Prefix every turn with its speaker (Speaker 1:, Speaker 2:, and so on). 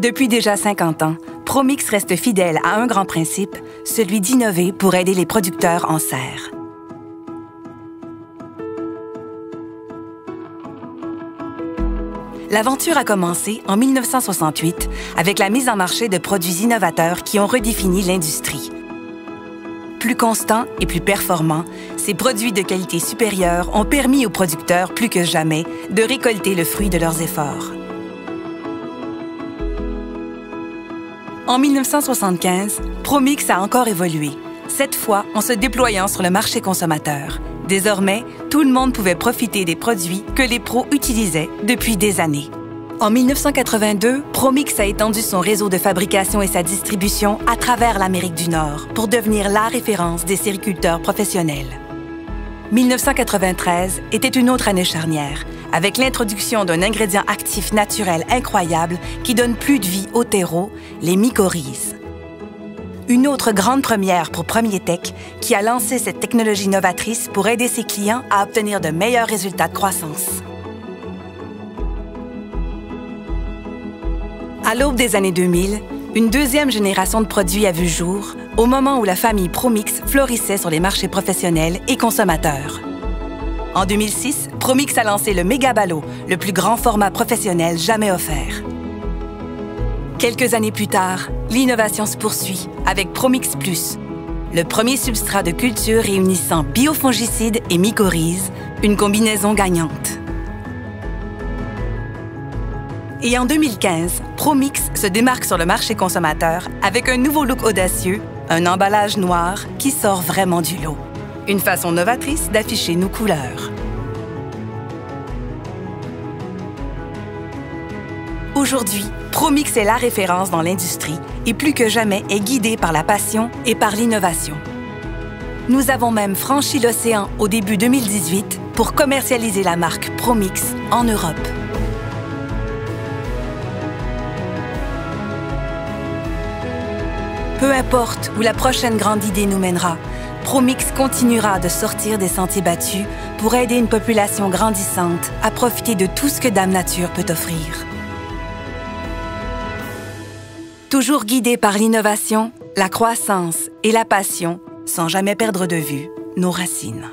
Speaker 1: Depuis déjà 50 ans, Promix reste fidèle à un grand principe, celui d'innover pour aider les producteurs en serre. L'aventure a commencé en 1968 avec la mise en marché de produits innovateurs qui ont redéfini l'industrie. Plus constants et plus performants, ces produits de qualité supérieure ont permis aux producteurs plus que jamais de récolter le fruit de leurs efforts. En 1975, Promix a encore évolué, cette fois en se déployant sur le marché consommateur. Désormais, tout le monde pouvait profiter des produits que les pros utilisaient depuis des années. En 1982, Promix a étendu son réseau de fabrication et sa distribution à travers l'Amérique du Nord pour devenir la référence des sériculteurs professionnels. 1993 était une autre année charnière, avec l'introduction d'un ingrédient actif naturel incroyable qui donne plus de vie au terreau, les mycorhizes. Une autre grande première pour Premier Tech qui a lancé cette technologie novatrice pour aider ses clients à obtenir de meilleurs résultats de croissance. À l'aube des années 2000, une deuxième génération de produits a vu jour au moment où la famille Promix florissait sur les marchés professionnels et consommateurs. En 2006, Promix a lancé le Méga Ballot, le plus grand format professionnel jamais offert. Quelques années plus tard, l'innovation se poursuit avec Promix Plus, le premier substrat de culture réunissant biofongicides et mycorhizes, une combinaison gagnante. Et en 2015, Promix se démarque sur le marché consommateur avec un nouveau look audacieux, un emballage noir qui sort vraiment du lot. Une façon novatrice d'afficher nos couleurs. Aujourd'hui, Promix est la référence dans l'industrie et plus que jamais est guidé par la passion et par l'innovation. Nous avons même franchi l'océan au début 2018 pour commercialiser la marque Promix en Europe. Peu importe où la prochaine grande idée nous mènera, Promix continuera de sortir des sentiers battus pour aider une population grandissante à profiter de tout ce que Dame Nature peut offrir. Toujours guidé par l'innovation, la croissance et la passion, sans jamais perdre de vue nos racines.